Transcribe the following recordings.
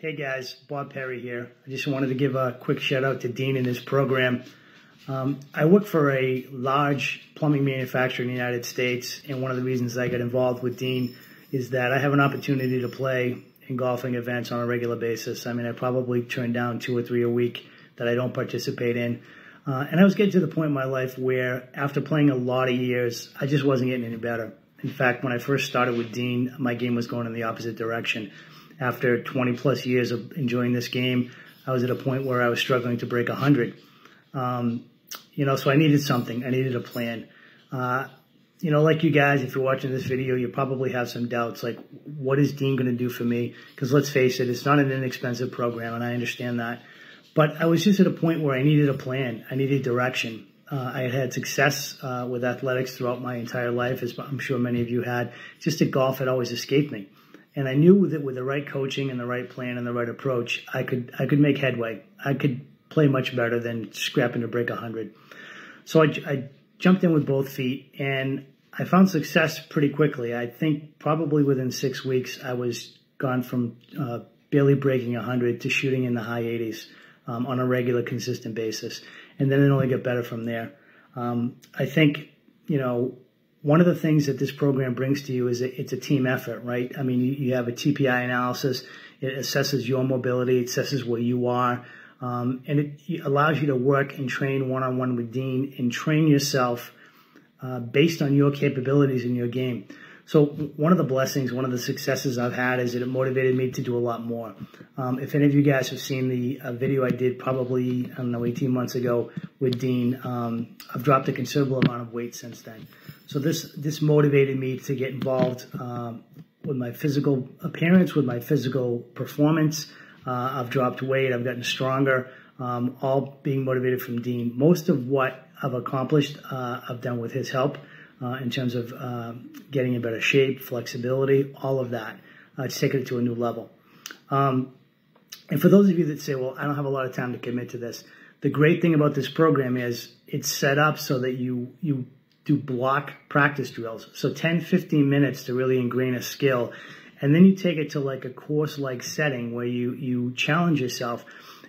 Hey guys, Bob Perry here. I just wanted to give a quick shout out to Dean and his program. Um, I work for a large plumbing manufacturer in the United States, and one of the reasons I got involved with Dean is that I have an opportunity to play in golfing events on a regular basis. I mean, I probably turn down two or three a week that I don't participate in. Uh, and I was getting to the point in my life where, after playing a lot of years, I just wasn't getting any better. In fact, when I first started with Dean, my game was going in the opposite direction after 20 plus years of enjoying this game, I was at a point where I was struggling to break 100. Um, you know, so I needed something. I needed a plan. Uh, you know, like you guys, if you're watching this video, you probably have some doubts, like, what is Dean going to do for me? Because let's face it, it's not an inexpensive program, and I understand that. But I was just at a point where I needed a plan. I needed direction. Uh, I had had success uh, with athletics throughout my entire life, as I'm sure many of you had. Just at golf had always escaped me. And I knew that with the right coaching and the right plan and the right approach, I could I could make headway. I could play much better than scrapping to break 100. So I, I jumped in with both feet and I found success pretty quickly. I think probably within six weeks, I was gone from uh, barely breaking 100 to shooting in the high 80s um, on a regular, consistent basis. And then it only got better from there. Um, I think, you know, one of the things that this program brings to you is it's a team effort, right? I mean, you, you have a TPI analysis. It assesses your mobility. It assesses where you are. Um, and it allows you to work and train one-on-one with Dean and train yourself uh, based on your capabilities in your game. So one of the blessings, one of the successes I've had is that it motivated me to do a lot more. Um, if any of you guys have seen the uh, video I did probably, I don't know, 18 months ago with Dean, um, I've dropped a considerable amount of weight since then. So this, this motivated me to get involved um, with my physical appearance, with my physical performance. Uh, I've dropped weight, I've gotten stronger, um, all being motivated from Dean. Most of what I've accomplished, uh, I've done with his help uh, in terms of uh, getting in better shape, flexibility, all of that. Uh, to take it to a new level. Um, and for those of you that say, well, I don't have a lot of time to commit to this, the great thing about this program is it's set up so that you, you do block practice drills. So 10, 15 minutes to really ingrain a skill. And then you take it to like a course like setting where you, you challenge yourself.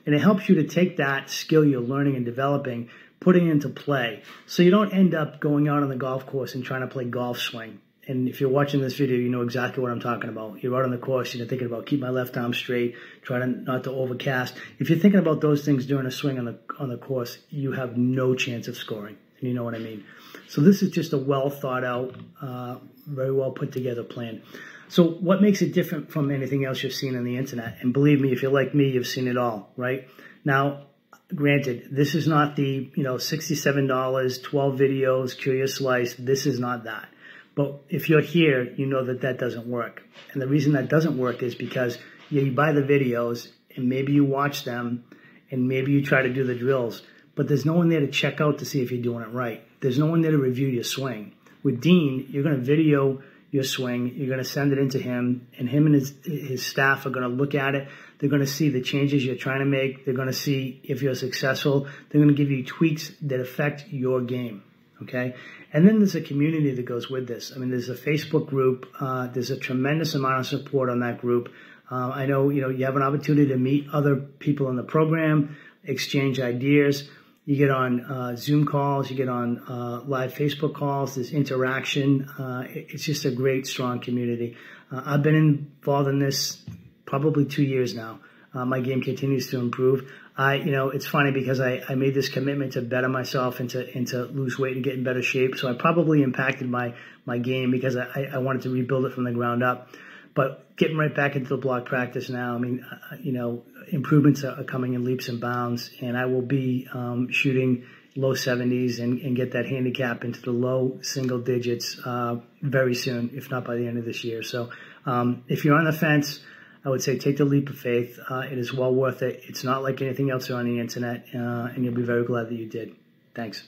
And it helps you to take that skill you're learning and developing, putting into play. So you don't end up going out on the golf course and trying to play golf swing. And if you're watching this video, you know exactly what I'm talking about. You're out on the course, you're thinking about keep my left arm straight, try to not to overcast. If you're thinking about those things during a swing on the on the course, you have no chance of scoring. And you know what I mean. So this is just a well thought out, uh, very well put together plan. So what makes it different from anything else you've seen on the internet? And believe me, if you're like me, you've seen it all, right? Now, granted, this is not the, you know, $67, 12 videos, curious slice. This is not that. But if you're here, you know that that doesn't work. And the reason that doesn't work is because you buy the videos and maybe you watch them and maybe you try to do the drills, but there's no one there to check out to see if you're doing it right. There's no one there to review your swing. With Dean, you're going to video your swing. You're going to send it into him, and him and his his staff are going to look at it. They're going to see the changes you're trying to make. They're going to see if you're successful. They're going to give you tweaks that affect your game. Okay, and then there's a community that goes with this. I mean, there's a Facebook group. Uh, there's a tremendous amount of support on that group. Uh, I know you know you have an opportunity to meet other people in the program, exchange ideas. You get on uh, Zoom calls, you get on uh, live Facebook calls, there's interaction. Uh, it's just a great, strong community. Uh, I've been involved in this probably two years now. Uh, my game continues to improve. I, you know, it's funny because I, I made this commitment to better myself and to, and to lose weight and get in better shape. So I probably impacted my, my game because I, I wanted to rebuild it from the ground up. But getting right back into the block practice now, I mean, uh, you know, improvements are coming in leaps and bounds, and I will be um, shooting low 70s and, and, get that handicap into the low single digits uh, very soon, if not by the end of this year. So um, if you're on the fence, I would say take the leap of faith. Uh, it is well worth it. It's not like anything else on the internet, uh, and you'll be very glad that you did. Thanks.